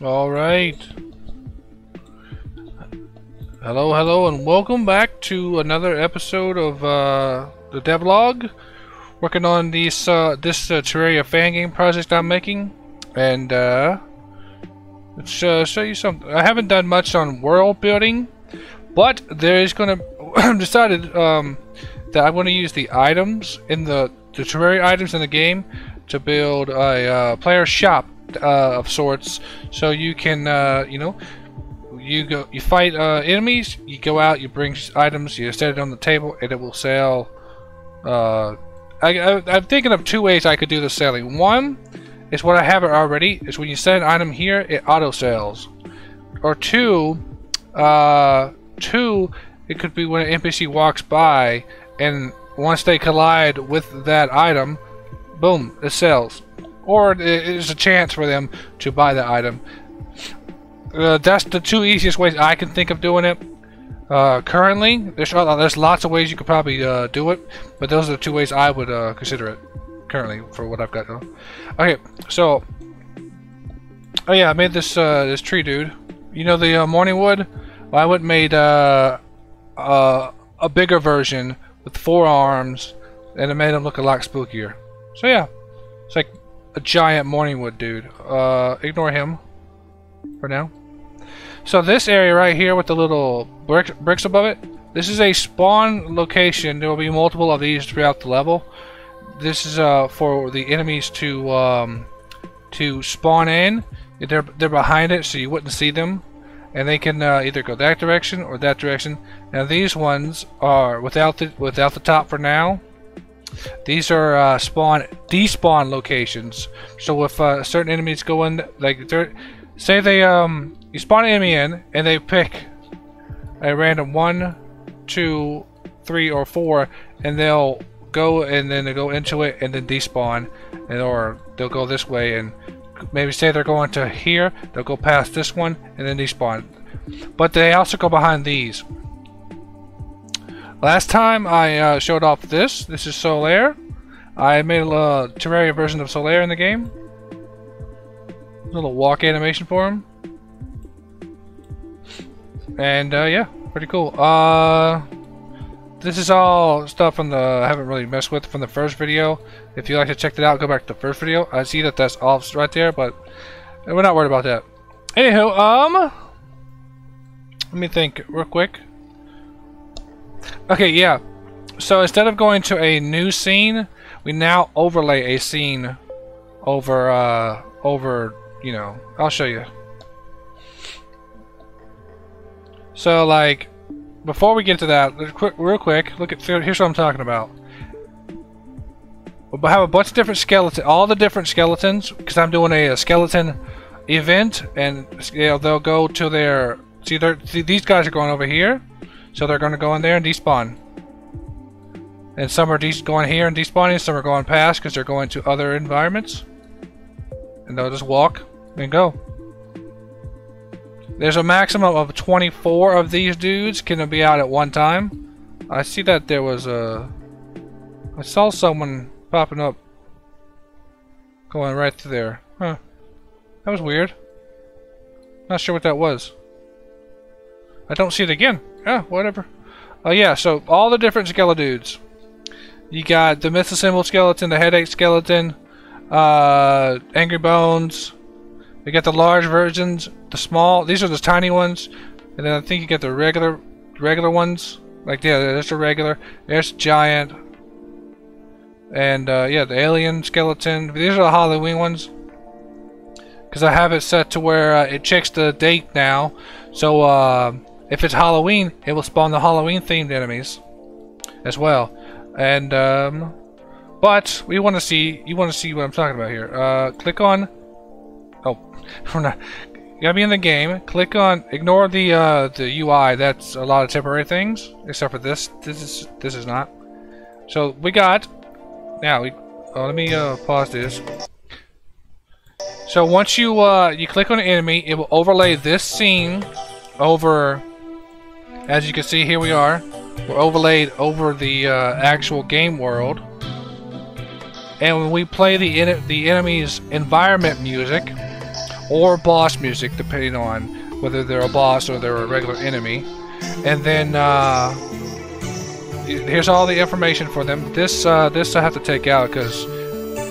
All right. Hello, hello, and welcome back to another episode of uh, the devlog. Working on these, uh, this uh, Terraria fan game project I'm making, and uh, let's uh, show you something. I haven't done much on world building, but there is gonna decided um, that I'm going to use the items in the the Terraria items in the game to build a uh, player shop uh, of sorts, so you can, uh, you know, you go, you fight uh, enemies, you go out, you bring items, you set it on the table, and it will sell. Uh, I, I'm thinking of two ways I could do the selling. One is what I have it already. Is when you set an item here, it auto sells. Or two, uh, two, it could be when an NPC walks by, and once they collide with that item, boom, it sells or there's a chance for them to buy the item. Uh, that's the two easiest ways I can think of doing it. Uh, currently, there's uh, there's lots of ways you could probably uh, do it, but those are the two ways I would uh, consider it currently for what I've got. Okay, so oh yeah, I made this uh, this tree dude. You know the Mourning Wood? Well, I went made a bigger version with four arms, and it made him look a lot spookier. So yeah, it's like a giant Mourning Wood dude. Uh, ignore him for now. So this area right here with the little brick, bricks above it, this is a spawn location. There will be multiple of these throughout the level. This is uh, for the enemies to um, to spawn in. They're they're behind it, so you wouldn't see them, and they can uh, either go that direction or that direction. Now these ones are without the without the top for now. These are uh, spawn despawn locations. So if uh, certain enemies go in, like say they um you spawn an enemy in and they pick a random one, two, three, or four, and they'll go and then they go into it and then despawn, and or they'll go this way and maybe say they're going to here, they'll go past this one and then despawn. But they also go behind these. Last time I uh, showed off this. This is Solaire. I made a Terraria version of Solaire in the game. A little walk animation for him. And uh, yeah, pretty cool. Uh, this is all stuff from the I haven't really messed with from the first video. If you'd like to check that out, go back to the first video. I see that that's all right there, but we're not worried about that. Anywho, um, let me think real quick. Okay, yeah. So instead of going to a new scene, we now overlay a scene over, uh, over, you know, I'll show you. So, like, before we get to that, quick, real quick, look at, here's what I'm talking about. We'll have a bunch of different skeletons, all the different skeletons, because I'm doing a, a, skeleton event, and you know, they'll go to their, see, see, these guys are going over here, so they're going to go in there and despawn. And some are going here and despawning, some are going past because they're going to other environments. And they'll just walk and go. There's a maximum of 24 of these dudes can be out at one time. I see that there was a... I saw someone popping up. Going right through there. Huh. That was weird. Not sure what that was. I don't see it again. Yeah, whatever. Oh yeah, so all the different skeledudes. You got the Misassembled skeleton, the headache skeleton, uh, Angry Bones. We got the large versions, the small. These are the tiny ones, and then I think you get the regular, regular ones. Like yeah, there's a regular. There's giant, and uh, yeah, the alien skeleton. These are the Halloween ones. Because I have it set to where uh, it checks the date now, so uh, if it's Halloween, it will spawn the Halloween themed enemies as well. And um, but we want to see you want to see what I'm talking about here. Uh, click on. Oh, we're not. You gotta be in the game. Click on. Ignore the uh, the UI. That's a lot of temporary things, except for this. This is this is not. So we got. Now we. Oh, let me uh, pause this. So once you uh, you click on an enemy, it will overlay this scene over as you can see, here we are. We're overlaid over the uh, actual game world. And when we play the, en the enemy's environment music, or boss music, depending on whether they're a boss or they're a regular enemy. And then uh, here's all the information for them. This uh, this I have to take out because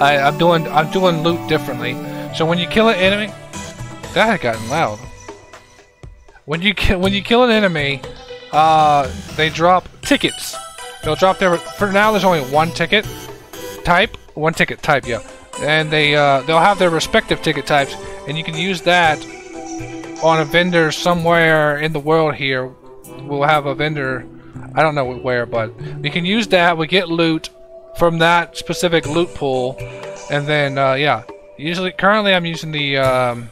I'm doing I'm doing loot differently. So when you kill an enemy, that had gotten loud. When you when you kill an enemy, uh, they drop tickets. They'll drop their. For now, there's only one ticket type. One ticket type, yeah. And they uh, they'll have their respective ticket types, and you can use that on a vendor somewhere in the world here. We'll have a vendor. I don't know where, but we can use that. We get loot from that specific loot pool, and then uh, yeah. Usually, currently, I'm using the um,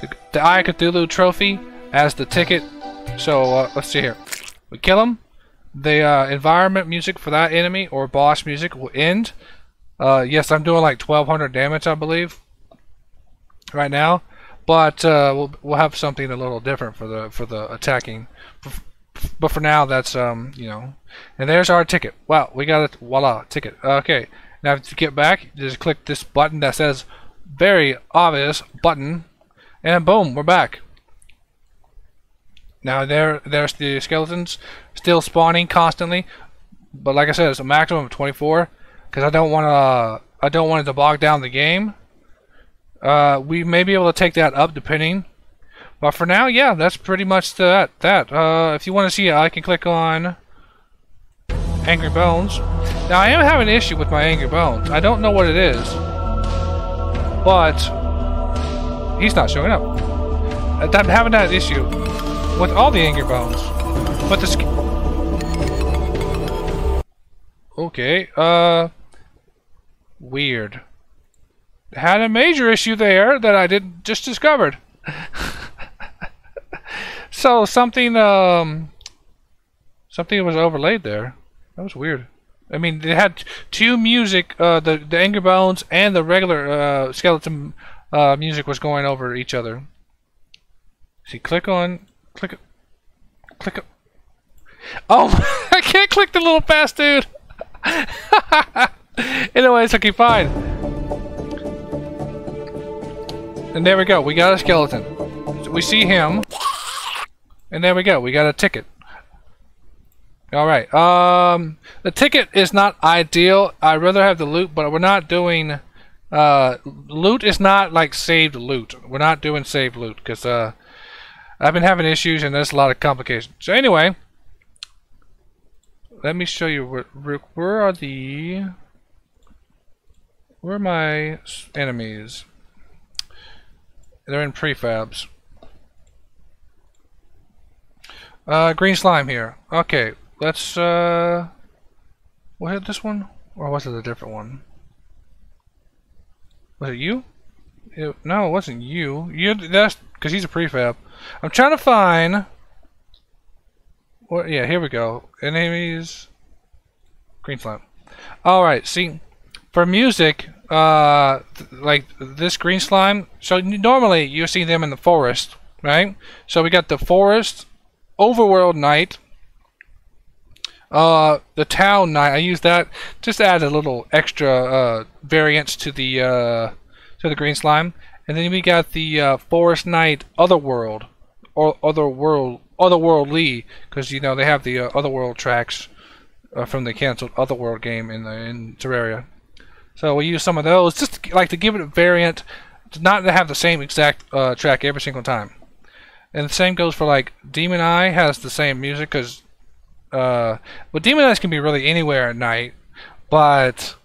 the, the Eye Cthulhu trophy as the ticket. So uh, let's see here. We kill him the uh, environment music for that enemy or boss music will end. Uh, yes, I'm doing like 1200 damage, I believe, right now. But uh, we'll we'll have something a little different for the for the attacking. But for now, that's um you know, and there's our ticket. Wow, we got it. Voila, ticket. Okay, now to get back, just click this button that says very obvious button, and boom, we're back. Now there, there's the skeletons still spawning constantly, but like I said, it's a maximum of 24 because I don't want to. I don't want it to bog down the game. Uh, we may be able to take that up depending, but for now, yeah, that's pretty much that. That. Uh, if you want to see it, I can click on Angry Bones. Now I am having an issue with my Angry Bones. I don't know what it is, but he's not showing up. I'm having that issue with all the Angry Bones. But the... Okay, uh... Weird. Had a major issue there that I did just discovered. so something, um... Something was overlaid there. That was weird. I mean, they had two music, uh, the, the Angry Bones and the regular uh, skeleton uh, music was going over each other. See, click on Click it. Click it. Oh, I can't click the little fast dude. anyway, it's okay, fine. And there we go. We got a skeleton. We see him. And there we go. We got a ticket. Alright. Um, the ticket is not ideal. I'd rather have the loot, but we're not doing... Uh, loot is not like saved loot. We're not doing saved loot, because, uh, I've been having issues and there's a lot of complications. So anyway, let me show you where, where are the where are my enemies? They're in prefabs. Uh, green slime here. Okay, let's uh, this one or was it a different one? Was it you? It, no, it wasn't you. You that's because he's a prefab. I'm trying to find. What? Yeah, here we go. Enemies. Green slime. All right. See, for music, uh, th like this green slime. So normally you see them in the forest, right? So we got the forest, overworld night. Uh, the town night. I use that just to add a little extra uh, variance to the uh, to the green slime. And then we got the uh, Forest Night Otherworld, or Otherworld, Otherworldly, because you know they have the uh, Otherworld tracks uh, from the canceled Otherworld game in the in Terraria. So we use some of those just to, like to give it a variant, to not to have the same exact uh, track every single time. And the same goes for like Demon Eye has the same music because, uh, well, Demon Eyes can be really anywhere at night, but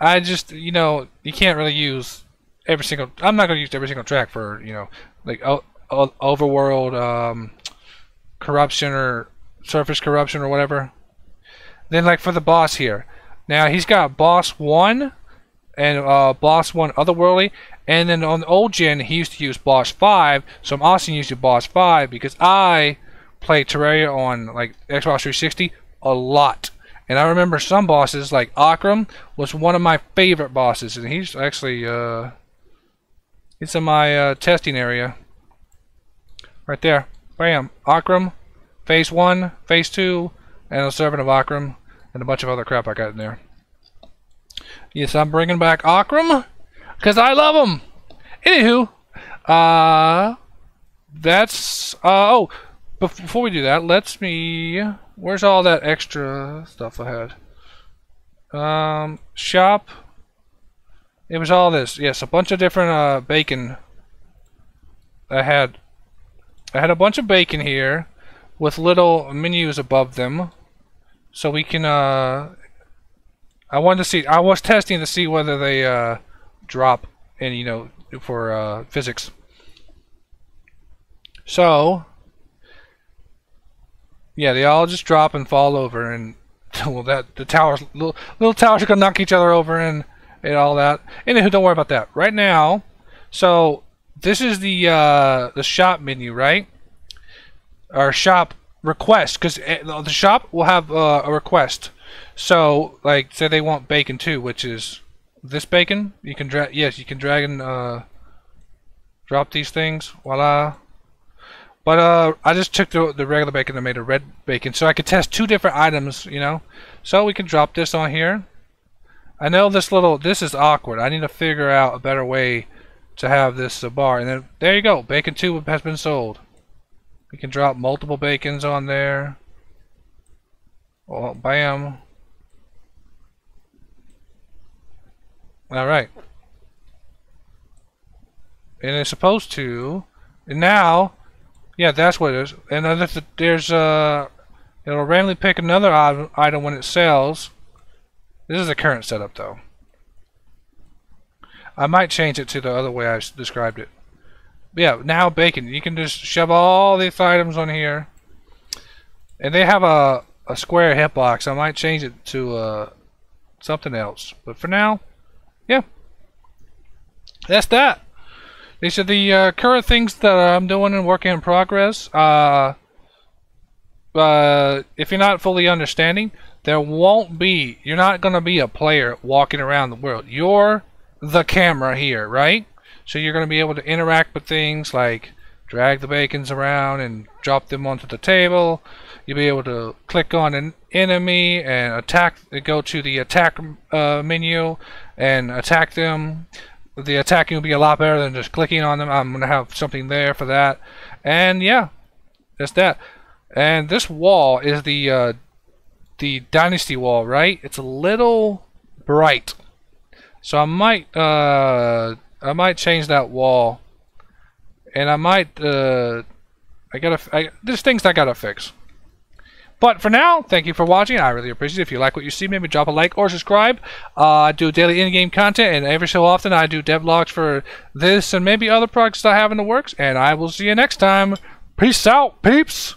I just you know you can't really use every single. I'm not going to use every single track for you know like o o overworld um, corruption or surface corruption or whatever. Then like for the boss here, now he's got boss one and uh, boss one otherworldly, and then on the old gen he used to use boss five. So I'm also using boss five because I play Terraria on like Xbox 360 a lot. And I remember some bosses, like Ocram, was one of my favorite bosses, and he's actually uh, it's in my uh, testing area. Right there. Bam. Ocram. Phase 1, Phase 2, and a Servant of Ocram, and a bunch of other crap I got in there. Yes, I'm bringing back Ocram, because I love him. Anywho, uh, that's uh oh. Before we do that, let's me. Where's all that extra stuff I had? Um, shop. It was all this. Yes, a bunch of different uh bacon. I had. I had a bunch of bacon here, with little menus above them, so we can uh. I wanted to see. I was testing to see whether they uh drop and you know for uh, physics. So, yeah, they all just drop and fall over, and well, that the towers, little, little towers are gonna knock each other over, and and all that. Anywho, don't worry about that. Right now, so this is the uh, the shop menu, right? Our shop request, because eh, the shop will have uh, a request. So, like, say they want bacon too, which is this bacon. You can drag. Yes, you can drag and uh, drop these things. Voila. But uh, I just took the, the regular bacon and made a red bacon, so I could test two different items. You know, so we can drop this on here. I know this little. This is awkward. I need to figure out a better way to have this uh, bar. And then there you go. Bacon two has been sold. We can drop multiple bacons on there. Oh, bam. Alright. And it's supposed to. And now, yeah, that's what it is. And then there's, uh, it'll randomly pick another item when it sells. This is the current setup, though. I might change it to the other way I described it. Yeah, now bacon. You can just shove all these items on here. And they have a, a square hitbox. I might change it to uh, something else. But for now, yeah. That's that. These are the uh, current things that I'm doing and working in progress. Uh, uh, if you're not fully understanding, there won't be, you're not going to be a player walking around the world. You're the camera here, right? So you're going to be able to interact with things like drag the bacons around and drop them onto the table. You'll be able to click on an enemy and attack, go to the attack uh, menu and attack them. The attacking will be a lot better than just clicking on them. I'm going to have something there for that. And yeah, that's that. And this wall is the uh, the dynasty wall, right? It's a little bright. So I might uh, I might change that wall. And I might uh, I gotta I, there's things I gotta fix. But for now, thank you for watching. I really appreciate it. If you like what you see, maybe drop a like or subscribe. Uh, I do daily in-game content, and every so often I do devlogs for this and maybe other projects I have in the works. And I will see you next time. Peace out, peeps!